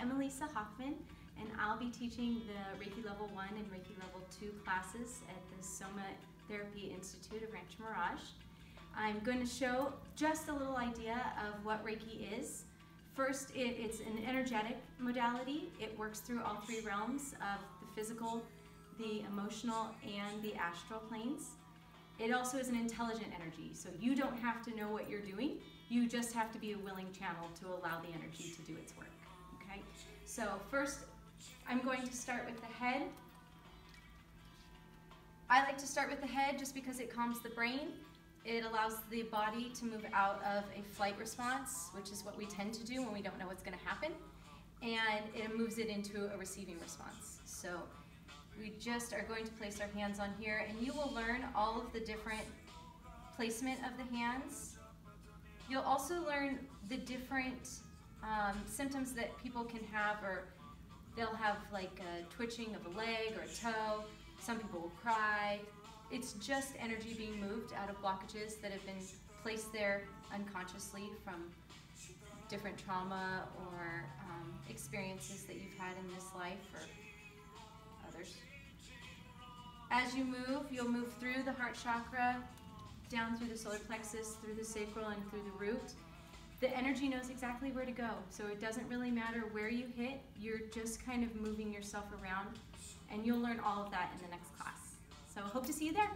am Elisa Hoffman, and I'll be teaching the Reiki Level 1 and Reiki Level 2 classes at the Soma Therapy Institute of Rancho Mirage. I'm going to show just a little idea of what Reiki is. First, it, it's an energetic modality. It works through all three realms of the physical, the emotional, and the astral planes. It also is an intelligent energy, so you don't have to know what you're doing. You just have to be a willing channel to allow the energy to do its work. So first, I'm going to start with the head. I like to start with the head just because it calms the brain. It allows the body to move out of a flight response, which is what we tend to do when we don't know what's going to happen, and it moves it into a receiving response. So we just are going to place our hands on here, and you will learn all of the different placement of the hands You'll also learn the different um, symptoms that people can have or they'll have like a twitching of a leg or a toe. Some people will cry. It's just energy being moved out of blockages that have been placed there unconsciously from different trauma or um, experiences that you've had in this life or others. As you move, you'll move through the heart chakra, down through the solar plexus, through the sacral, and through the root, the energy knows exactly where to go. So it doesn't really matter where you hit, you're just kind of moving yourself around, and you'll learn all of that in the next class. So hope to see you there.